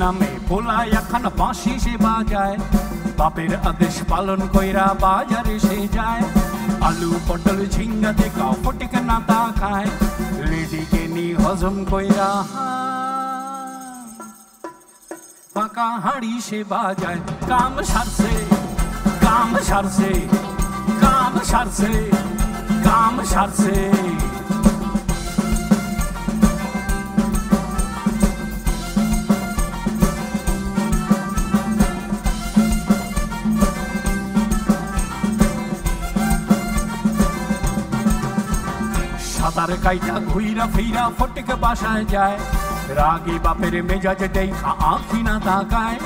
নামে পোলায় এখন বাঁশি সে বাজায়। বাপের আদেশ পালন কইরা বাজারে সে যায়। আলু, পটল, ঝিঙ্গা দেখা ফটিক না তা খায়। লেডিকে নি হজম কইরা ফাঁকা হাড়ি সে বাজায়। কাম সারছে কাম সারছে কাম সারছে কাম সারছে। সাঁতার কাইটা ঘুইরা ফিরা ফটিকে বাসায় যায়। রাগী বাপের মেজাজে দেখা আঁখি না তাকায়।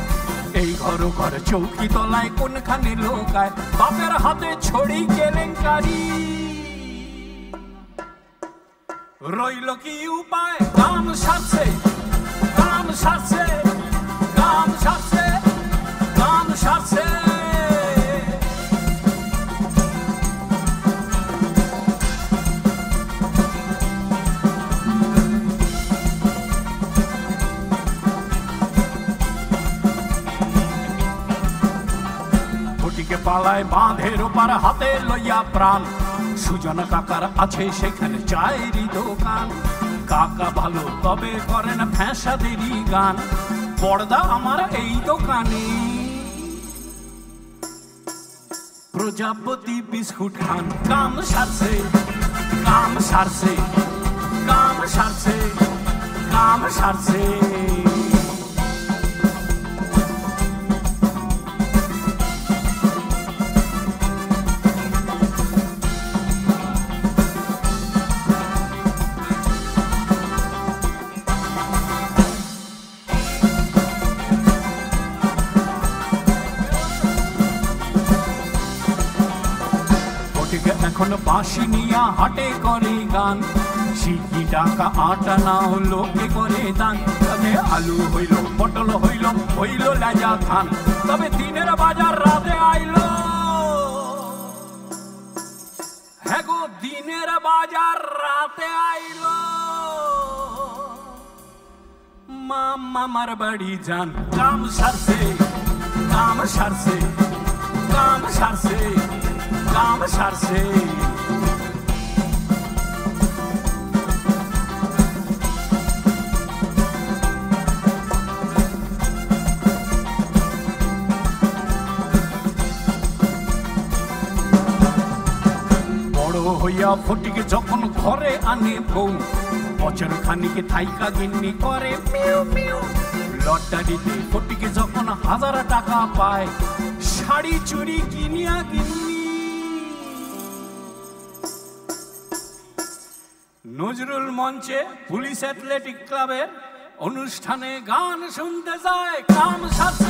এই ঘর ঘর চৌকি তলায় কোনখানে লোকায়? বাপের হাতে ছড়ি কেলেঙ্কারি। রইল কি উপায়? কাম সারছে কাম সারছে। ফটিকে পালায় বাঁধের ওপার হাতে লইয়া প্রাণ। সুজন কাকার আছে সেখানে চায়েরই দোকান। কাকা ভালো, তবে করেন ফ্যাসাদেরই গান। পর্দা আমার এই দোকানে। প্রজাপতি বিস্কুট খান, কাম সারছে কাম সারছে কাম সারছে কাম সারছে। এখন বাঁশি নিয়া হাটে করে গান। সিকি টাকা আটা না হলো কে করে দান। তবে আলু হইল, পটল হইল হইল লাজা খান তবে দিনের বাজার রাতে আইলো। হ্যাঁ গো, দিনের বাজার রাতে আইলো। মা মামার বাড়ি যান। কাম সারছে কাম সারছে কাম সারছে। কাম সারছে। বড় হইয়া ফটিকে যখন ঘরে আনে বউ, বছর খানিকে থাইকা গিন্নি করে, মিউ মিউ। লটারিতে ফটিকে যখন হাজার টাকা পায়, শাড়ি চুরি কিনিয়া গিন্নি নজরুল মঞ্চে পুলিশ অ্যাথলেটিক ক্লাবের অনুষ্ঠানে গান শুনতে যায় কাম সারছে